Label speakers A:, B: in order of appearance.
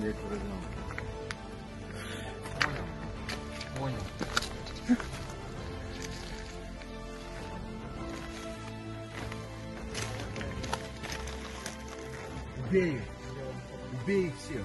A: Нет, вроде. Понял. Понял. Убей их. Убей их всех.